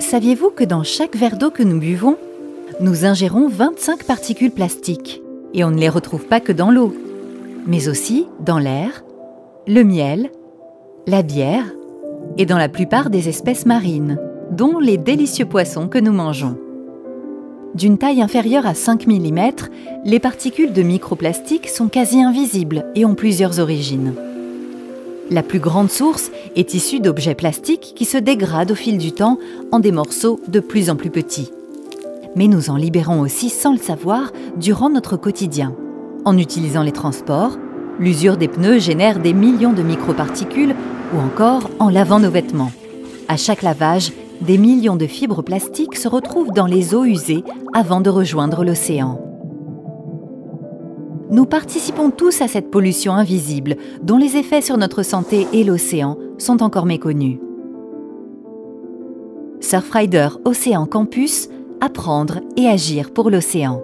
Saviez-vous que dans chaque verre d'eau que nous buvons, nous ingérons 25 particules plastiques et on ne les retrouve pas que dans l'eau, mais aussi dans l'air, le miel, la bière et dans la plupart des espèces marines, dont les délicieux poissons que nous mangeons. D'une taille inférieure à 5 mm, les particules de microplastique sont quasi invisibles et ont plusieurs origines. La plus grande source est issue d'objets plastiques qui se dégradent au fil du temps en des morceaux de plus en plus petits. Mais nous en libérons aussi sans le savoir durant notre quotidien. En utilisant les transports, l'usure des pneus génère des millions de microparticules ou encore en lavant nos vêtements. À chaque lavage, des millions de fibres plastiques se retrouvent dans les eaux usées avant de rejoindre l'océan. Nous participons tous à cette pollution invisible dont les effets sur notre santé et l'océan sont encore méconnus. Surfrider Océan Campus, apprendre et agir pour l'océan.